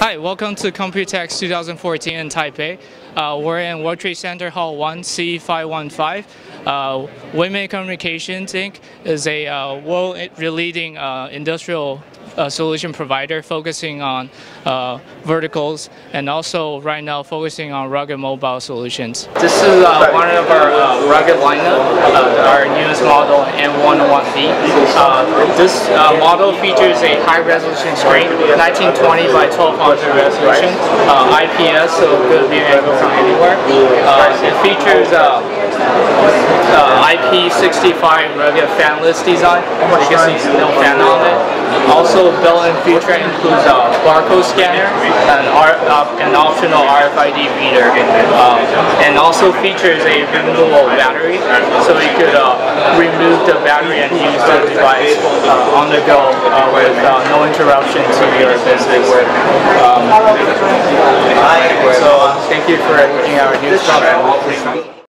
Hi, welcome to Computex 2014 in Taipei. Uh, we're in World Trade Center Hall 1, C515. Uh, Winmate Communications Inc. is a uh, world-leading uh, industrial uh, solution provider focusing on uh, verticals and also right now focusing on rugged mobile solutions. This is uh, one of our rugged lineup, our newest model M101B. Uh, this model features a high resolution screen, 1920 by 1200 resolution, IPS, so good view angle from anywhere. it features IP65 rugged fanless design. You can see no fan on it. Also built-in feature includes a barcode scanner and uh, an optional RFID reader. Um, and also features a removable battery so you could uh, remove the battery and use the device uh, on the go uh, with uh, no interruption to your business. Um, so thank you for at our new stuff.